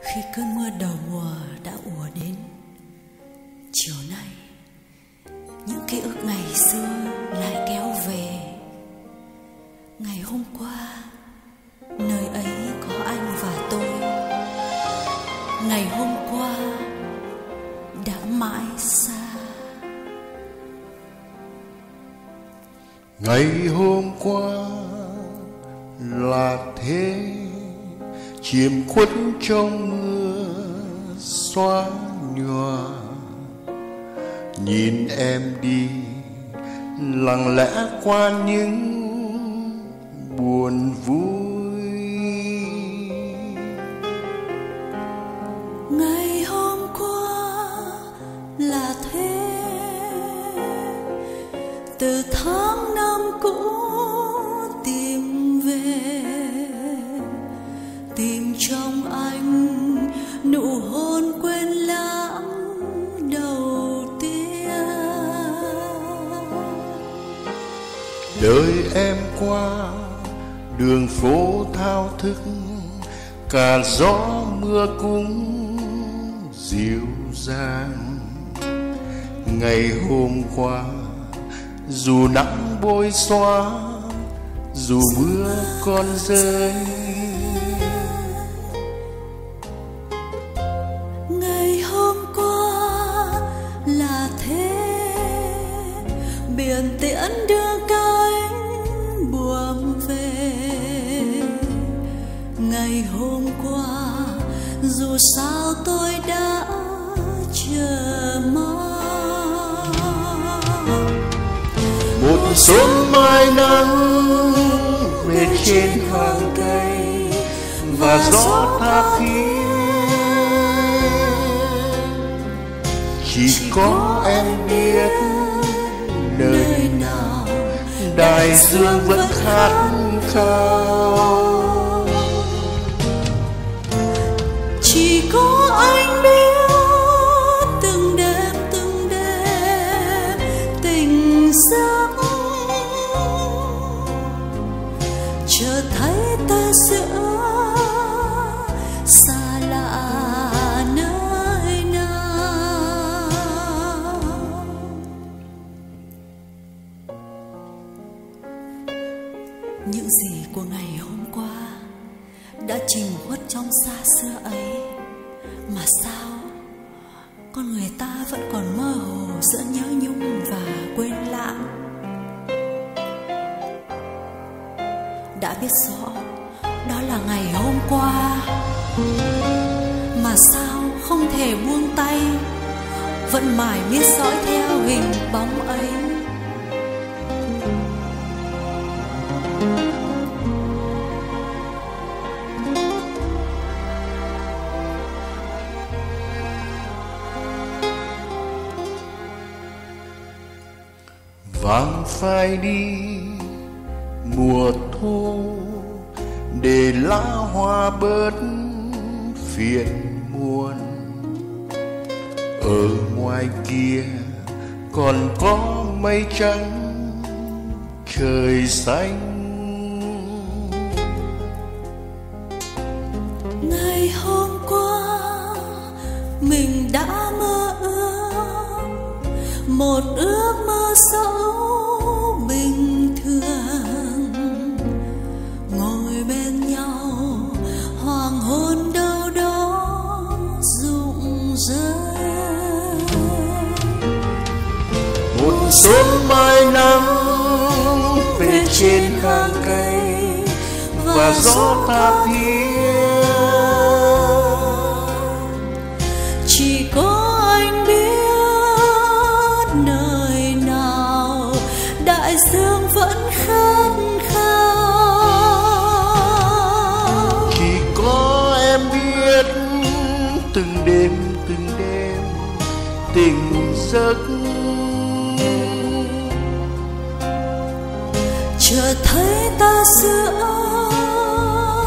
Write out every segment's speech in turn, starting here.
khi cơn mưa đầu mùa đã ùa đến, chiều nay, những ký ức ngày xưa lại kéo về. Ngày hôm qua, nơi ấy có anh và tôi. Ngày hôm qua đã mãi xa. Ngày hôm qua là thế chìm khuất trong mưa xóa nhòa. Nhìn em đi, lặng lẽ qua những buồn vui. Ngày hôm qua là thế. Từ tháng năm cũ đời em qua, đường phố thao thức, cả gió mưa cũng dịu dàng. Ngày hôm qua, dù nắng bôi xóa, dù mưa còn rơi. Ngày hôm qua là thế, biển tiễn đưa ca ngày hôm qua dù sao tôi đã chờ mong. Một xuân mai nắng về trên hàng cây và gió tha thiết. Chỉ có em biết nơi nào đại dương vẫn khát khao gì của ngày hôm qua đã chìm khuất trong xa xưa ấy? Mà sao con người ta vẫn còn mơ hồ giữa nhớ nhung và quên lãng? Đã biết rõ đó là ngày hôm qua, mà sao không thể buông tay, vẫn mãi miết dõi theo hình bóng ấy? Vàng phai đi, mùa thu, để lá hoa bớt phiền muôn ở ngoài kia còn có mây trắng, trời xanh. Ngày hôm qua, mình đã mơ ước một ước mơ sâu xuân mai nắng về trên hàng cây và gió tha thiết. Chỉ có anh biết nơi nào đại dương vẫn khát khao. Chỉ có em biết từng đêm từng đêm tình giấc chợt thấy ta giữa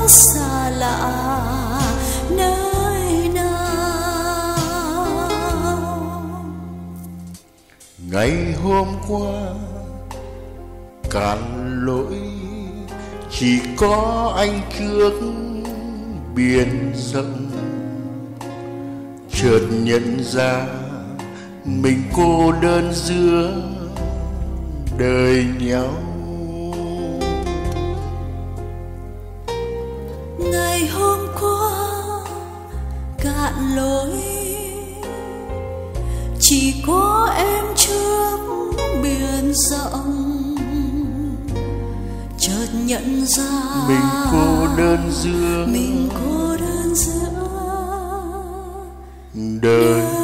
xa lạ, nơi nào? Ngày hôm qua, cạn lỗi, chỉ có anh trước biển rộng. Chợt nhận ra mình cô đơn giữa đời nhau. Nhận ra mình cô đơn giữa mình cô đơn giữa đời